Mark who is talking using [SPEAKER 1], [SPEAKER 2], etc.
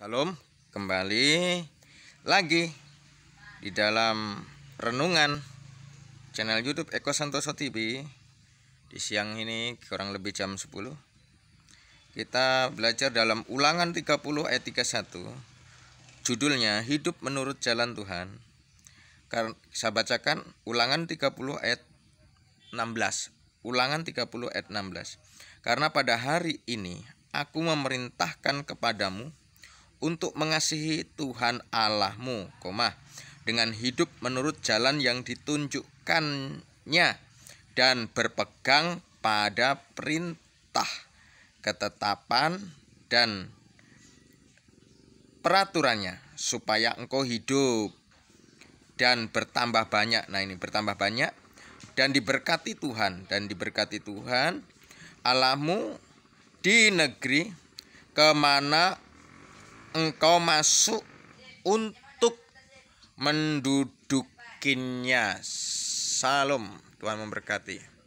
[SPEAKER 1] Salam kembali lagi di dalam renungan channel YouTube Eko Santoso TV di siang ini kurang lebih jam 10 kita belajar dalam ulangan 30 ayat 31 judulnya hidup menurut jalan Tuhan. Saya bacakan ulangan 30 ayat 16 ulangan 30 ayat 16 karena pada hari ini aku memerintahkan kepadamu untuk mengasihi Tuhan Allahmu, koma, dengan hidup menurut jalan yang ditunjukkannya dan berpegang pada perintah, ketetapan dan peraturannya supaya engkau hidup dan bertambah banyak. Nah, ini bertambah banyak dan diberkati Tuhan dan diberkati Tuhan Allahmu di negeri ke mana engkau masuk untuk mendudukinya. Salam, Tuhan memberkati.